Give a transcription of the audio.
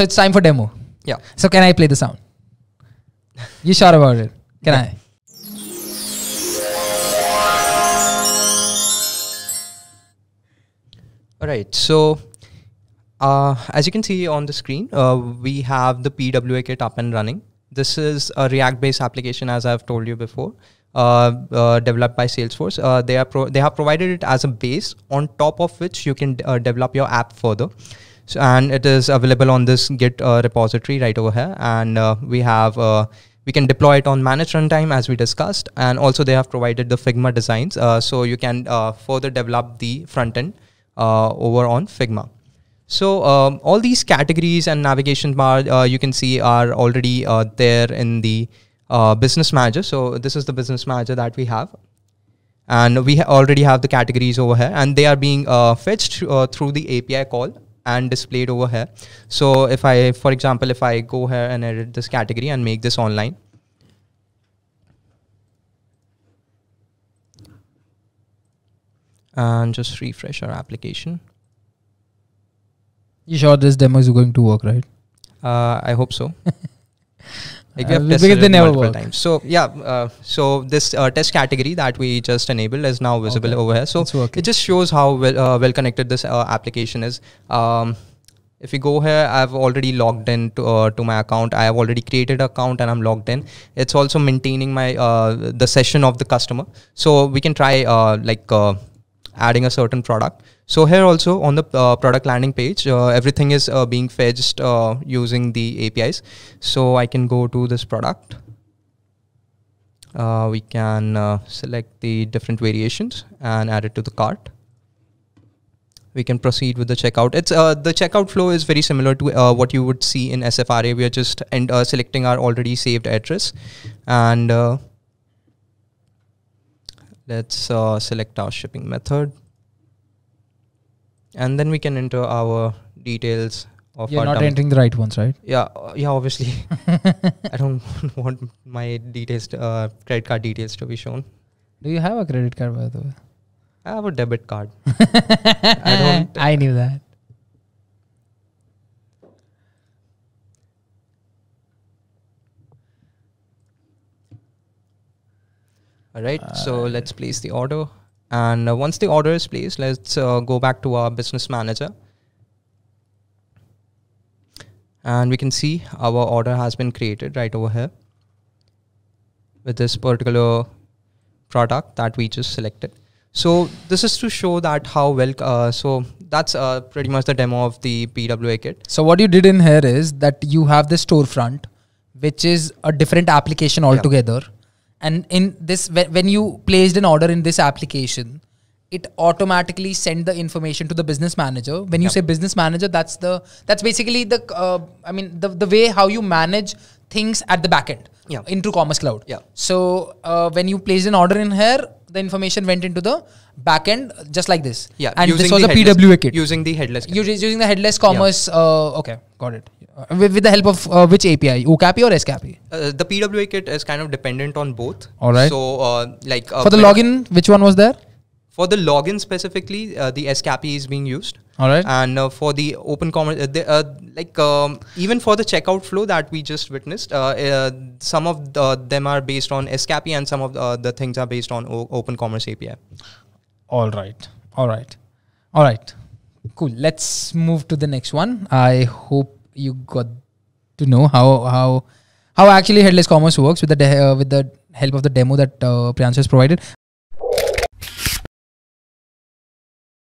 So it's time for demo. Yeah. So can I play the sound? You sure about it? Can I? All right. So, uh, as you can see on the screen, uh, we have the PWA kit up and running. This is a React-based application, as I've told you before, uh, uh developed by Salesforce. Uh, they are they have provided it as a base on top of which you can uh, develop your app further. So, and it is available on this Git repository right over here. And we have we can deploy it on managed runtime as we discussed and also they have provided the figma designs uh, so you can uh, further develop the front end uh, over on Figma. So um, all these categories and navigation bar uh, you can see are already uh, there in the uh, business manager. So this is the business manager that we have. And we ha already have the categories over here and they are being uh, fetched through the API call and displayed over here. So if I, for example, if I go here and edit this category and make this online, and just refresh our application. You sure this demo is going to work, right? Uh, I hope so. like we have uh, tested because they never work. times. So yeah, uh, so this uh, test category that we just enabled is now visible okay. over here. So it just shows how well, uh, well connected this uh, application is. Um, if you go here, I've already logged in to, uh, to my account. I have already created an account and I'm logged in. It's also maintaining my the session of the customer. So we can try like adding a certain product. So here also on the uh, product landing page, uh, everything is uh, being fetched uh, using the APIs. So I can go to this product. Uh, we can uh, select the different variations and add it to the cart. We can proceed with the checkout. It's the checkout flow is very similar to what you would see in SFRA. We are just and selecting our already saved address, and let's select our shipping method and then we can enter our details of you're not entering the right ones right? Yeah uh, yeah obviously. I don't want my details to, uh, credit card details to be shown. Do you have a credit card by the way? I have a debit card. I don't i knew that. All right uh, so let's place the order and uh, once the order is placed let's uh, go back to our business manager. And we can see our order has been created right over here with this particular product that we just selected. So this is to show that how well uh, so that's uh, pretty much the demo of the pwa kit. So what you did in here is that you have the storefront which is a different application altogether. yeah and in this when you placed an order in this application it automatically send the information to the business manager when you yep. say business manager that's the that's basically the uh, i mean the, the way how you manage things at the back end yeah. into commerce cloud yeah so uh, when you placed an order in here the information went into the backend just like this yeah and this was a pwa kit using the headless kit. using the headless commerce yeah. uh, okay got it with, with, the help of uh, which API, OCAPI or SCAPI? Uh, the PWA kit is kind of dependent on both. All right. So, uh, like uh, for the login, which one was there? For the login specifically, uh, the SCAPI is being used. All right. And for the open commerce, like um, even for the checkout flow that we just witnessed, some of the, them are based on SCAPI and some of the, the things are based on o- open commerce API. All right. All right. All right. Cool. Let's move to the next one. I hope you got to know how how how actually headless commerce works with the de- uh, with the help of the demo that uh, Priyanshu has provided.